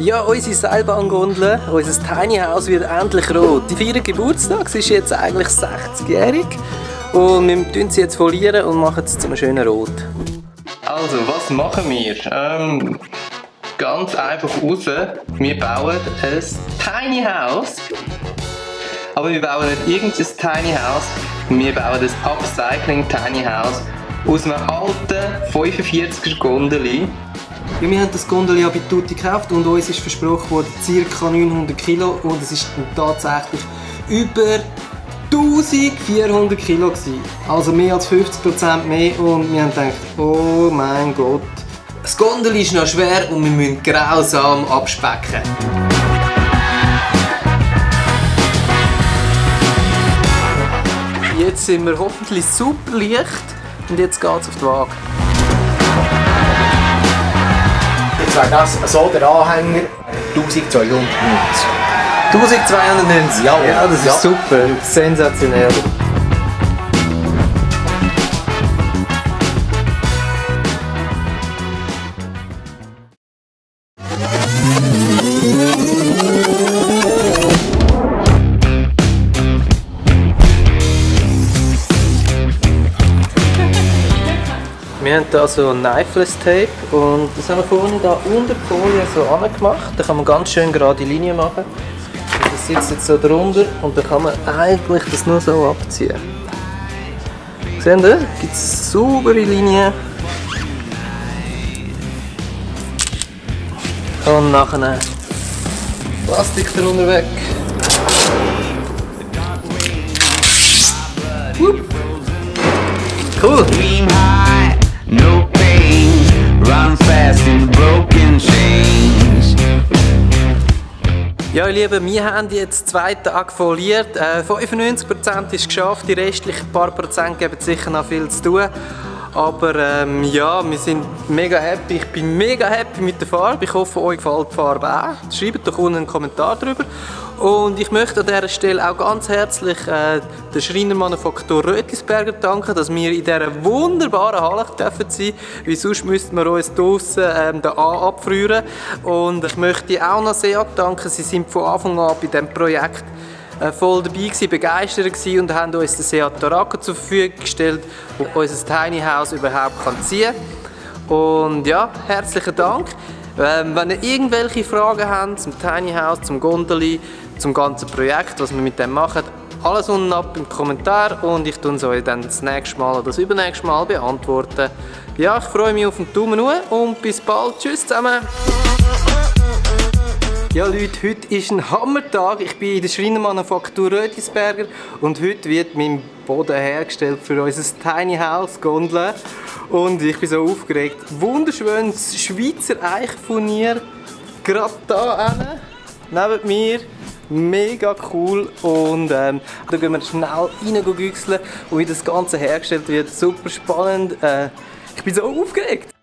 Ja, unsere Seilbahngondel, unser Tiny House wird endlich rot. Die feiern Geburtstag, sie ist jetzt eigentlich 60-jährig und wir tun sie jetzt folieren und machen sie zu einem schönen Rot. Also, was machen wir? Ähm, ganz einfach raus. Wir bauen ein Tiny House. Aber wir bauen nicht irgendein Tiny House, wir bauen ein Upcycling Tiny House aus einem alten 45er Gondeli. Wir haben das bei Tutti gekauft und uns ist versprochen worden ca. 900 Kilo und es ist tatsächlich über 1400 Kilo gewesen. Also mehr als 50% mehr und wir haben gedacht, oh mein Gott. Das Gondel ist noch schwer und wir müssen grausam abspecken. Jetzt sind wir hoffentlich super leicht und jetzt geht es auf die Waage. Wäre das so der Anhänger 1290. 1290, Ja, ja das ist ja. super, sensationell. Wir haben hier so Knifeless Tape und das haben wir vorne da unter die Folie so angemacht. Da kann man ganz schön gerade Linien machen. Und Das sitzt jetzt so drunter und dann kann man eigentlich das nur so abziehen. Seht ihr? Gibt es saubere Linien. Und nachher Plastik darunter weg. Ja, ihr Lieben, wir haben jetzt zwei Tage foliert. Äh, 95% ist geschafft, die restlichen paar Prozent geben sicher noch viel zu tun. Aber ähm, ja, wir sind mega happy. Ich bin mega happy mit der Farbe. Ich hoffe, euch gefällt die Farbe auch. Schreibt doch unten einen Kommentar drüber. Und ich möchte an dieser Stelle auch ganz herzlich äh, der Schreinermanufaktur Rötlisberger danken, dass wir in dieser wunderbaren Halle dürfen sein Weil sonst müssten wir uns draussen ähm, da an- abfrieren. Und ich möchte auch noch sehr danken. Sie sind von Anfang an bei diesem Projekt voll dabei gewesen, begeistert gewesen und haben uns den Seat Tarako zur Verfügung gestellt, der unser Tiny House überhaupt kann ziehen Und ja, herzlichen Dank. Ähm, wenn ihr irgendwelche Fragen habt zum Tiny House, zum Gondeli, zum ganzen Projekt, was wir mit dem machen, alles unten ab im Kommentar und ich tue es euch dann das nächste Mal oder das übernächste Mal beantworten. Ja, ich freue mich auf den Daumen hoch und bis bald. Tschüss zusammen. Ja Leute, heute ist ein Hammertag. Ich bin in der Schreinermanufaktur Rötisberger und heute wird mein Boden hergestellt für unser Tiny House Gondel. Und ich bin so aufgeregt. Wunderschönes Schweizer Eichfurnier. Gerade da hinten, neben mir. Mega cool und ähm, da gehen wir schnell reingüchseln und wie das Ganze hergestellt wird. Super spannend. Äh, ich bin so aufgeregt.